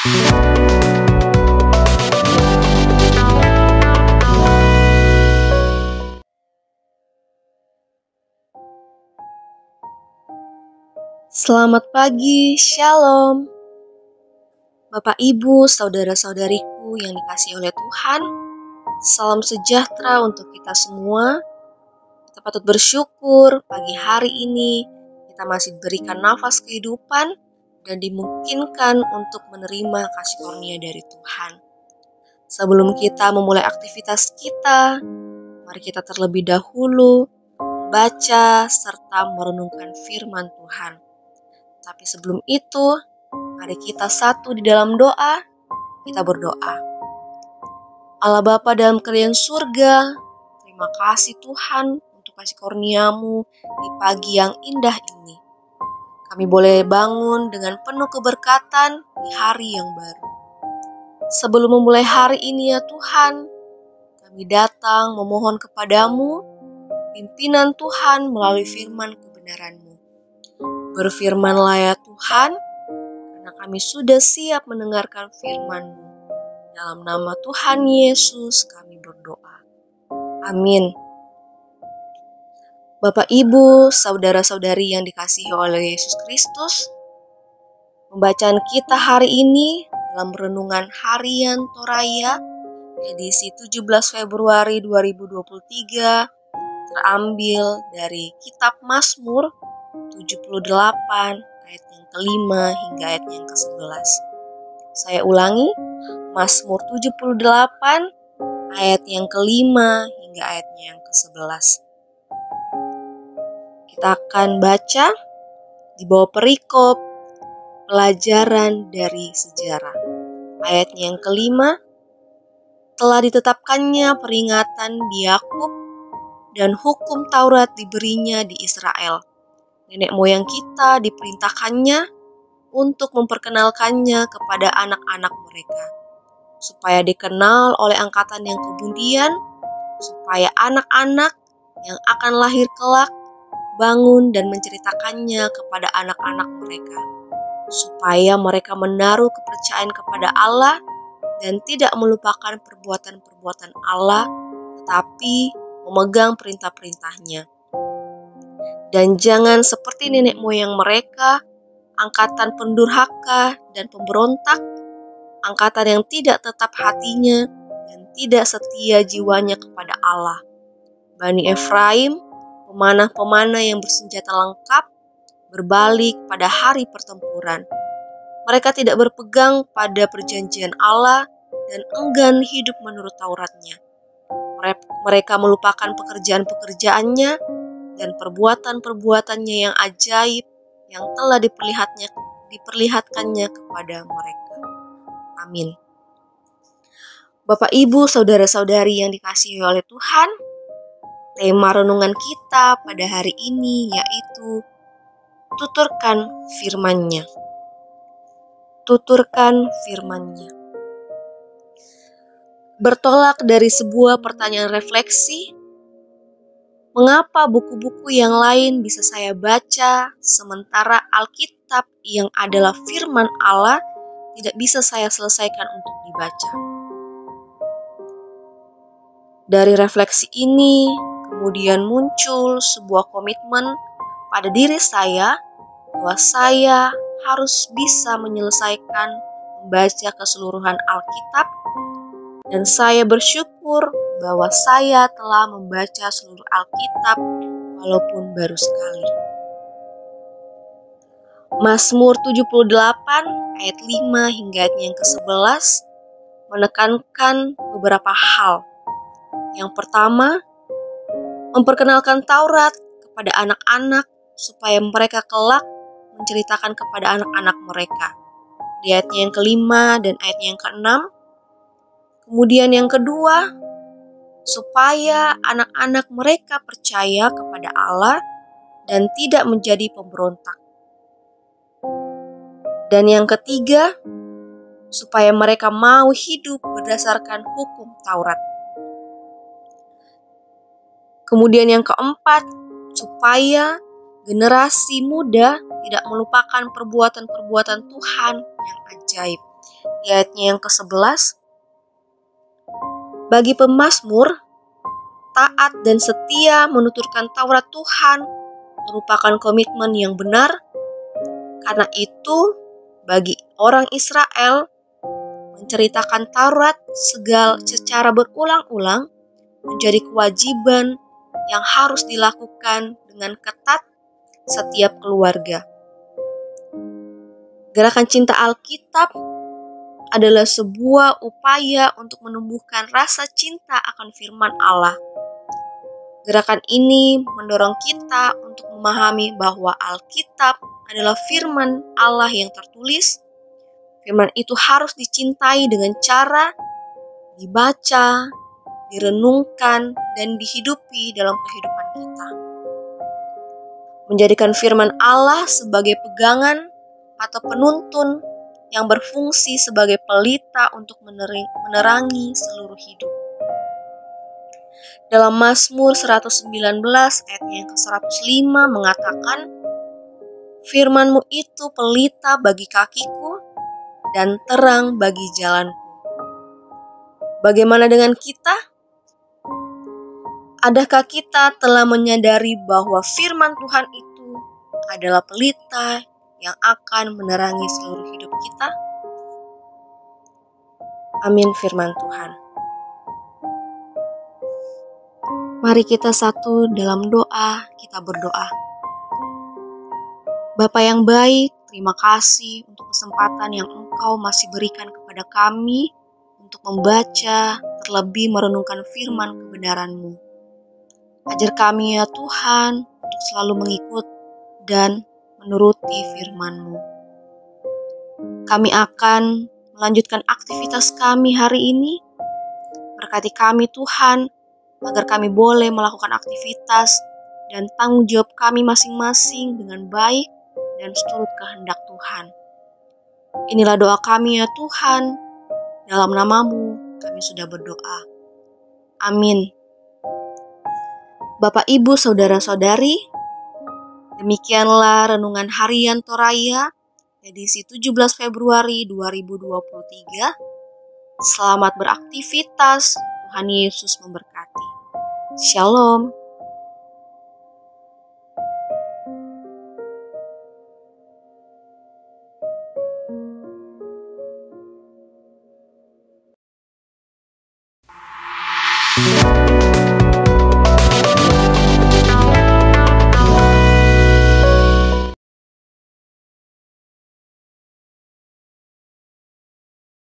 Selamat pagi, Shalom. Bapak, Ibu, saudara-saudariku yang dikasih oleh Tuhan, salam sejahtera untuk kita semua. Kita patut bersyukur pagi hari ini kita masih diberikan nafas kehidupan dan dimungkinkan untuk menerima kasih karunia dari Tuhan. Sebelum kita memulai aktivitas kita, mari kita terlebih dahulu membaca serta merenungkan firman Tuhan. Tapi sebelum itu, mari kita satu di dalam doa. Kita berdoa. Allah Bapa dalam kalian surga, terima kasih Tuhan untuk kasih kurniamu di pagi yang indah ini. Kami boleh bangun dengan penuh keberkatan di hari yang baru. Sebelum memulai hari ini ya Tuhan, kami datang memohon kepadamu pimpinan Tuhan melalui firman kebenaran Berfirmanlah ya Tuhan, karena kami sudah siap mendengarkan firman-Mu. Dalam nama Tuhan Yesus kami berdoa. Amin. Bapak, Ibu, saudara-saudari yang dikasihi oleh Yesus Kristus, pembacaan kita hari ini dalam renungan harian Toraya edisi 17 Februari 2023 terambil dari kitab Mazmur 78 ayat yang kelima hingga ayat yang ke-11. Saya ulangi, Mazmur 78 ayat yang kelima hingga ayatnya yang ke-11. Kita baca di bawah perikop pelajaran dari sejarah. Ayatnya yang kelima, telah ditetapkannya peringatan di Yakub dan hukum Taurat diberinya di Israel nenek moyang kita diperintahkannya untuk memperkenalkannya kepada anak-anak mereka, supaya dikenal oleh angkatan yang kemudian, supaya anak-anak yang akan lahir kelak bangun dan menceritakannya kepada anak-anak mereka, supaya mereka menaruh kepercayaan kepada Allah dan tidak melupakan perbuatan-perbuatan Allah, tetapi memegang perintah-perintahnya dan jangan seperti nenek moyang mereka, angkatan pendurhaka dan pemberontak, angkatan yang tidak tetap hatinya dan tidak setia jiwanya kepada Allah. Bani Efraim, pemanah-pemanah yang bersenjata lengkap, berbalik pada hari pertempuran. Mereka tidak berpegang pada perjanjian Allah dan enggan hidup menurut Tauratnya. Mereka melupakan pekerjaan-pekerjaannya dan perbuatan-perbuatannya yang ajaib yang telah diperlihatnya diperlihatkannya kepada mereka. Amin. Bapak, Ibu, saudara-saudari yang dikasihi oleh Tuhan, tema renungan kita pada hari ini yaitu tuturkan firman-Nya. Tuturkan firman-Nya. Bertolak dari sebuah pertanyaan refleksi, Mengapa buku-buku yang lain bisa saya baca, sementara Alkitab yang adalah firman Allah tidak bisa saya selesaikan untuk dibaca? Dari refleksi ini, kemudian muncul sebuah komitmen pada diri saya bahwa saya harus bisa menyelesaikan membaca keseluruhan Alkitab dan saya bersyukur bahwa saya telah membaca seluruh Alkitab walaupun baru sekali. Mazmur 78 ayat 5 hingga ayat yang ke-11 menekankan beberapa hal. Yang pertama, memperkenalkan Taurat kepada anak-anak supaya mereka kelak menceritakan kepada anak-anak mereka. Di ayatnya yang kelima dan ayatnya yang keenam. Kemudian yang kedua, supaya anak-anak mereka percaya kepada Allah dan tidak menjadi pemberontak. Dan yang ketiga, supaya mereka mau hidup berdasarkan hukum Taurat. Kemudian yang keempat, supaya generasi muda tidak melupakan perbuatan-perbuatan Tuhan yang ajaib. ayatnya yang ke-11. Bagi pemazmur, taat dan setia menuturkan Taurat Tuhan merupakan komitmen yang benar. Karena itu, bagi orang Israel, menceritakan Taurat segal secara berulang-ulang menjadi kewajiban yang harus dilakukan dengan ketat setiap keluarga. Gerakan cinta Alkitab adalah sebuah upaya untuk menumbuhkan rasa cinta akan firman Allah. Gerakan ini mendorong kita untuk memahami bahwa Alkitab adalah firman Allah yang tertulis. Firman itu harus dicintai dengan cara dibaca, direnungkan, dan dihidupi dalam kehidupan kita. Menjadikan firman Allah sebagai pegangan atau penuntun yang berfungsi sebagai pelita untuk menerangi seluruh hidup. Dalam Mazmur 119 ayat yang ke-105 mengatakan, Firmanmu itu pelita bagi kakiku dan terang bagi jalanku. Bagaimana dengan kita? Adakah kita telah menyadari bahwa firman Tuhan itu adalah pelita yang akan menerangi seluruh hidup kita? Amin firman Tuhan. Mari kita satu dalam doa, kita berdoa. Bapak yang baik, terima kasih untuk kesempatan yang Engkau masih berikan kepada kami untuk membaca, terlebih merenungkan firman kebenaran-Mu. Ajar kami ya Tuhan untuk selalu mengikut dan menuruti firman-Mu. Kami akan melanjutkan aktivitas kami hari ini. Berkati kami Tuhan, agar kami boleh melakukan aktivitas dan tanggung jawab kami masing-masing dengan baik dan seturut kehendak Tuhan. Inilah doa kami ya Tuhan, dalam namamu kami sudah berdoa. Amin. Bapak, Ibu, Saudara-saudari, demikianlah renungan harian Toraya edisi 17 Februari 2023. Selamat beraktivitas, Tuhan Yesus memberkati. Shalom.